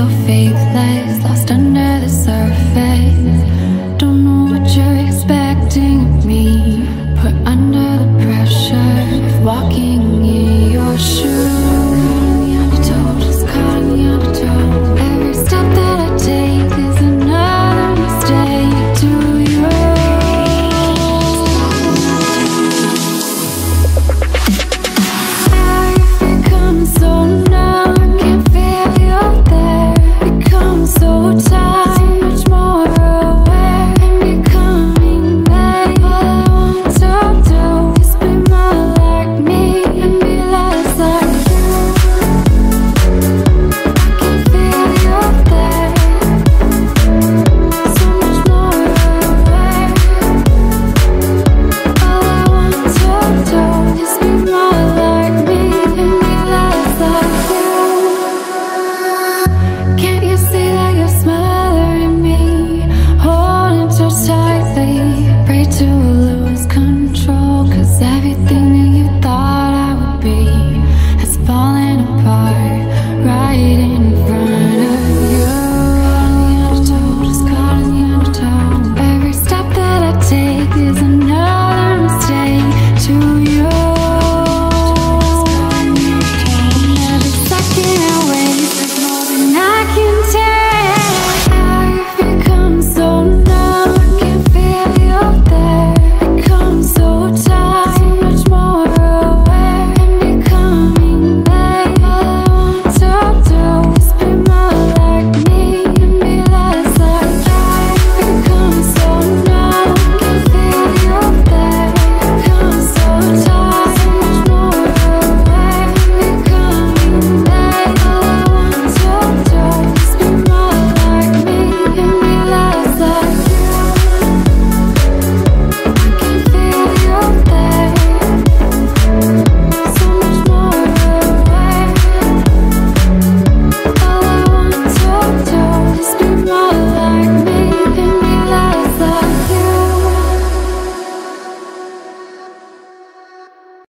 so faithless, lost under the surface.